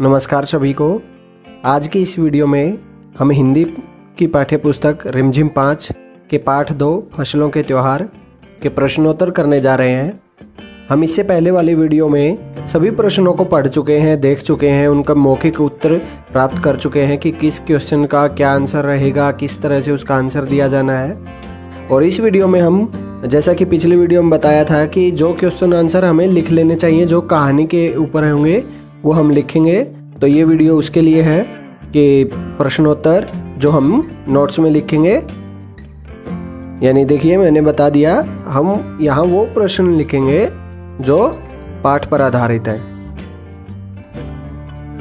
नमस्कार सभी को। आज की इस वीडियो में हम हिंदी की पाठ्य पुस्तक रिमझिम पाँच के पाठ दो फ़सलों के त्यौहार के प्रश्नोत्तर करने जा रहे हैं। हम इससे पहले वाली वीडियो में सभी प्रश्नों को पढ़ चुके हैं, देख चुके हैं, उनका मौखिक उत्तर प्राप्त कर चुके हैं कि किस क्वेश्चन का क्या आंसर रहेगा, किस तरह से उसका आंसर दिया जाना है। और इस वीडियो में हम, जैसा कि पिछली वीडियो में बताया था कि जो क्वेश्चन आंसर हमें लिख लेने चाहिए, जो कहानी के ऊपर होंगे वो हम लिखेंगे। तो ये वीडियो उसके लिए है कि प्रश्नोत्तर जो हम नोट्स में लिखेंगे। यानी देखिए, मैंने बता दिया, हम यहाँ वो प्रश्न लिखेंगे जो पाठ पर आधारित है।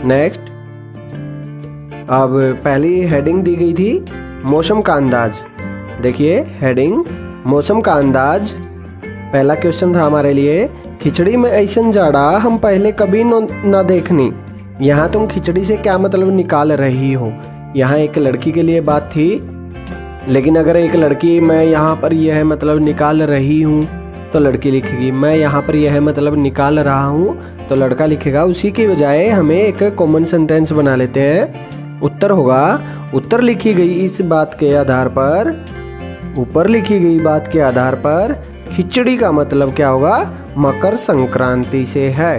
नेक्स्ट अब पहली हेडिंग दी गई थी, मौसम का अंदाज। देखिए हेडिंग मौसम का अंदाज। पहला क्वेश्चन था हमारे लिए खिचड़ी में ऐसा जाड़ा हम पहले कभी ना देखनी। यहाँ तुम खिचड़ी से क्या मतलब निकाल रही हो? यहाँ एक लड़की के लिए बात थी। लेकिन अगर एक लड़की, मैं यहाँ पर यह मतलब निकाल रही हूँ तो लड़की लिखेगी, मैं यहाँ पर यह मतलब निकाल रहा हूँ। तो लड़का लिखेगा, उसी की बजाय हमें एक कॉमन सेंटेंस बना लेते हैं। उत्तर होगा, उत्तर लिखी गई इस बात के आधार पर, ऊपर लिखी गई बात के आधार पर खिचड़ी का मतलब क्या होगा? मकर संक्रांति से है।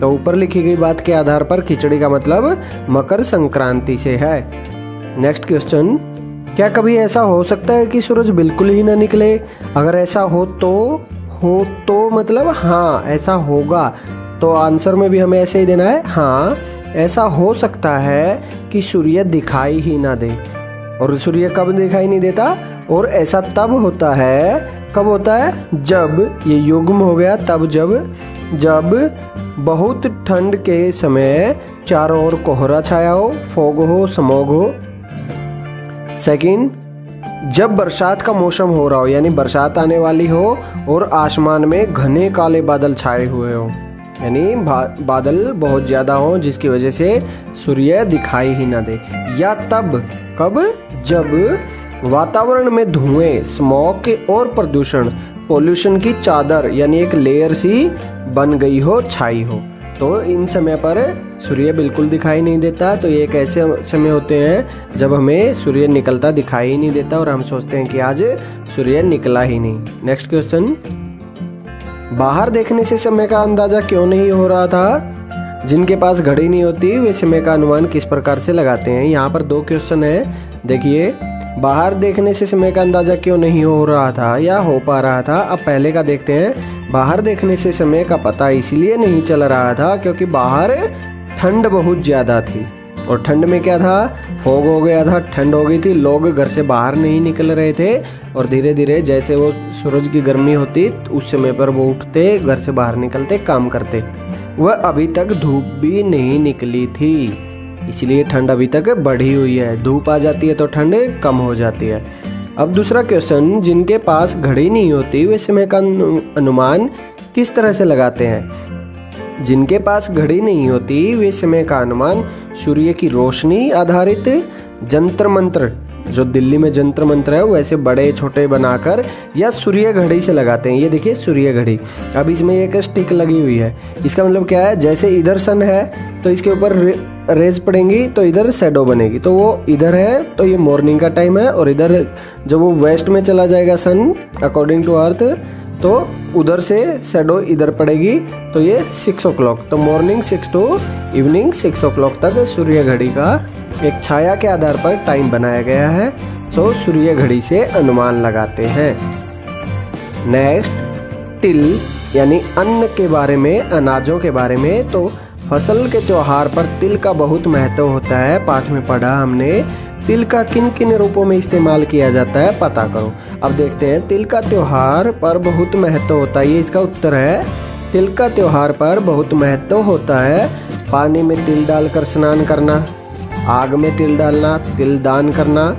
तो ऊपर लिखी गई बात के आधार पर खिचड़ी का मतलब मकर संक्रांति से है। नेक्स्ट क्वेश्चन क्या कभी ऐसा हो सकता है कि सूरज बिल्कुल ही ना निकले? अगर ऐसा हो तो हो तो मतलब हाँ ऐसा होगा। तो आंसर में भी हमें ऐसे ही देना है हाँ ऐसा हो सकता है कि सूर्य दिखाई ही ना दे। और सूर्य कब दिखाई नहीं देता? और ऐसा तब होता है कब होता है? जब। ये युग्म हो गया, तब जब। जब बहुत ठंड के समय चारों ओर कोहरा छाया हो, फोग हो, समोग हो। सेकंड, जब बरसात का मौसम हो रहा हो, यानी बरसात आने वाली हो और आसमान में घने काले बादल छाए हुए हो, यानी बादल बहुत ज़्यादा हो, जिसकी वजह से सूर्य दिखाई ही ना दे। या तब, कब? जब वातावरण में धुएँ स्मोक और प्रदूषण पोल्यूशन की चादर, यानी एक लेयर सी बन गई हो, छाई हो। तो इन समय पर सूर्य बिल्कुल दिखाई नहीं देता तो ये एक ऐसे समय होते हैं? जब हमें सूर्य निकलता दिखाई ही नहीं देता और हम सोचते हैं कि आज सूर्य निकला ही नहीं। नेक्स्ट क्वेश्चन बाहर देखने से समय का अंदाज़ा क्यों नहीं हो रहा था? जिनके पास घड़ी नहीं होती, वे समय का अनुमान किस प्रकार से लगाते हैं? यहाँ पर दो क्वेश्चन है। देखिए बाहर देखने से समय का अंदाज़ा क्यों नहीं हो रहा था या हो पा रहा था? अब पहले का देखते हैं। बाहर देखने से समय का पता इसलिए नहीं चल रहा था क्योंकि बाहर ठंड बहुत ज़्यादा थी। और ठंड में क्या था? फोग हो गया था, ठंड हो गई थी, लोग घर से बाहर नहीं निकल रहे थे। और धीरे धीरे जैसे वो सूरज की गर्मी होती, उस समय पर वो उठते, घर से बाहर निकलते, काम करते। वह अभी तक धूप भी नहीं निकली थी। इसलिए ठंड अभी तक बढ़ी हुई है। धूप आ जाती है तो ठंड कम हो जाती है। अब दूसरा क्वेश्चन जिनके पास घड़ी नहीं होती, वे समय का अनुमान किस तरह से लगाते हैं? जिनके पास घड़ी नहीं होती, वे समय का अनुमान सूर्य की रोशनी आधारित जंतर मंत्र जो दिल्ली में जंत्र मंत्र है वैसे बड़े, छोटे बनाकर या सूर्य घड़ी से लगाते हैं। ये देखिए, सूर्य घड़ी। अब इसमें एक स्टिक लगी हुई है। इसका मतलब क्या है? जैसे इधर सन है तो इसके ऊपर रेज पड़ेंगी तो इधर शेडो बनेगी। तो वो इधर है तो ये मॉर्निंग का टाइम है, और इधर जब वो वेस्ट में चला जाएगा सन अकॉर्डिंग टू अर्थ तो उधर से शेडो इधर पड़ेगी तो ये सिक्स ओ क्लॉक तो morning six to evening six o'clock तक सूर्य घड़ी का एक छाया के आधार पर टाइम बनाया गया है सो सूर्य घड़ी से अनुमान लगाते हैं। नेक्स्ट टिल यानी अन्न के बारे में, अनाजों के बारे में तो फ़सल के त्योहार पर तिल का बहुत महत्व होता है, पाठ में पढ़ा हमने। तिल का किन किन रूपों में इस्तेमाल किया जाता है, पता करो। अब देखते हैं, तिल का त्योहार पर बहुत महत्व होता है, ये इसका उत्तर है। तिल का त्यौहार पर बहुत महत्व होता है, पानी में तिल डालकर स्नान करना। आग में तिल डालना, तिल दान करना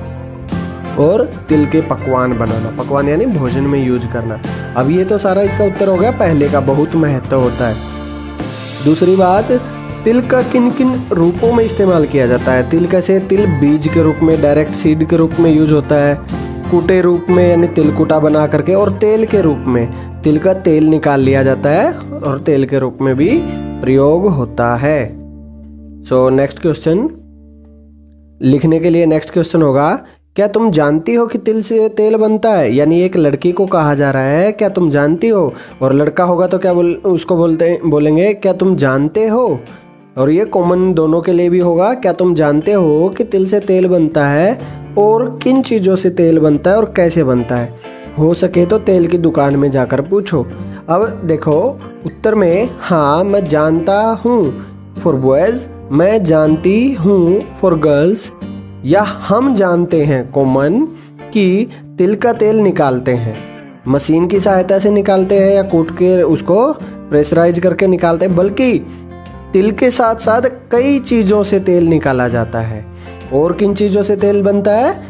और तिल के पकवान बनाना। पकवान यानी भोजन में यूज़ करना। अब ये तो सारा इसका उत्तर हो गया। पहले का बहुत महत्व होता है। दूसरी बात, तिल का किन किन रूपों में इस्तेमाल किया जाता है? तिल कैसे? तिल बीज के रूप में, डायरेक्ट सीड के रूप में यूज़ होता है। कुटे रूप में, यानी तिल कुटा बना करके और तेल के रूप में। तिल का तेल निकाल लिया जाता है और तेल के रूप में भी प्रयोग होता है। सो नेक्स्ट क्वेश्चन लिखने के लिए नेक्स्ट क्वेश्चन होगा, क्या तुम जानती हो कि तिल से तेल बनता है? यानी एक लड़की को कहा जा रहा है, क्या तुम जानती हो? और लड़का होगा तो क्या बोल, उसको बोलते, बोलेंगे, क्या तुम जानते हो? और ये कॉमन दोनों के लिए भी होगा, क्या तुम जानते हो कि तिल से तेल बनता है? और किन चीज़ों से तेल बनता है और कैसे बनता है? हो सके तो तेल की दुकान में जाकर पूछो। अब देखो, उत्तर में हाँ मैं जानता हूँ। फॉर बॉयज़ मैं जानती हूँ फॉर गर्ल्स या हम जानते हैं कॉमन कि तिल का तेल निकालते हैं। मशीन की सहायता से निकालते हैं या कूट के उसको प्रेशराइज करके निकालते हैं, बल्कि तिल के साथ साथ कई चीज़ों से तेल निकाला जाता है। और किन चीज़ों से तेल बनता है?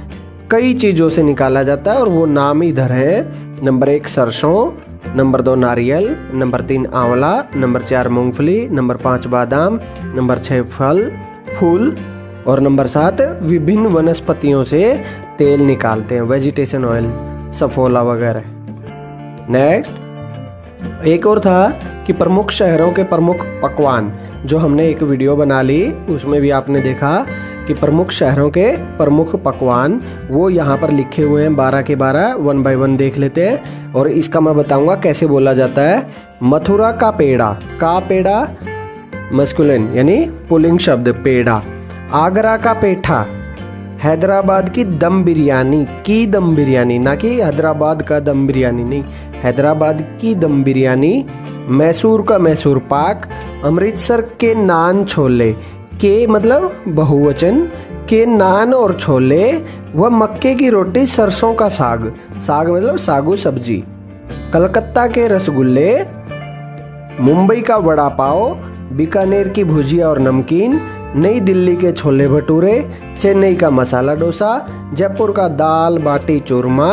कई चीज़ों से निकाला जाता है और वो नाम इधर है। नंबर एक, सरसों। नंबर दो नारियल, नंबर तीन आंवला, नंबर चार मूंगफली, नंबर पाँच बादाम, नंबर छः फल, फूल और नंबर सात विभिन्न वनस्पतियों से तेल निकालते हैं वेजिटेशन ऑयल सफोला वगैरह। नेक्स्ट एक और था कि प्रमुख शहरों के प्रमुख पकवान, जो हमने एक वीडियो बना ली, उसमें भी आपने देखा कि प्रमुख शहरों के प्रमुख पकवान, वो यहाँ पर लिखे हुए हैं बारह के बारह वन बाय वन देख लेते हैं। और इसका मैं बताऊँगा कैसे बोला जाता है। मथुरा का पेड़ा का पेड़ा मस्कुलिन यानी पुलिंग शब्द, पेड़ा। आगरा का पेठा, हैदराबाद की दम बिरयानी, की दम बिरयानी, ना कि हैदराबाद का दम बिरयानी नहीं, हैदराबाद की दम बिरयानी, मैसूर का मैसूर पाक, अमृतसर के नान छोले के मतलब बहुवचन के नान और छोले व मक्के की रोटी सरसों का साग। साग मतलब सागू सब्ज़ी। कलकत्ता के रसगुल्ले, मुंबई का वड़ा पाव, बीकानेर की भुजिया और नमकीन, नई दिल्ली के छोले भटूरे, चेन्नई का मसाला डोसा, जयपुर का दाल बाटी चूरमा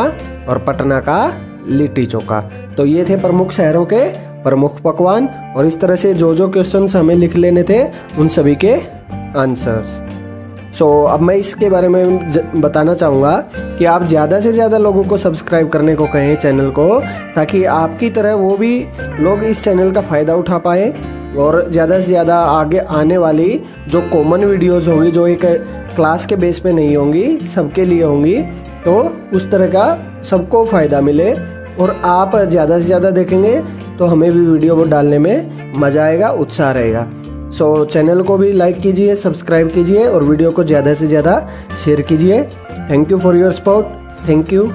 और पटना का लिट्टी चोखा। तो ये थे प्रमुख शहरों के प्रमुख पकवान। और इस तरह से जो जो क्वेश्चन हमें लिख लेने थे उन सभी के आंसर्स सो so, अब मैं इसके बारे में बताना चाहूँगा कि आप ज़्यादा से ज़्यादा लोगों को सब्सक्राइब करने को कहें चैनल को ताकि आपकी तरह वो भी लोग इस चैनल का फ़ायदा उठा पाए। और ज़्यादा से ज़्यादा आगे आने वाली जो कॉमन वीडियोस होंगी जो एक क्लास के बेस पे नहीं होंगी सबके लिए होंगी तो उस तरह का सबको फ़ायदा मिले। और आप ज़्यादा से ज़्यादा देखेंगे तो हमें भी वीडियो डालने में मज़ा आएगा उत्साह रहेगा। सो so, चैनल को भी लाइक कीजिए सब्सक्राइब कीजिए और वीडियो को ज़्यादा से ज़्यादा शेयर कीजिए। Thank you for your support thank you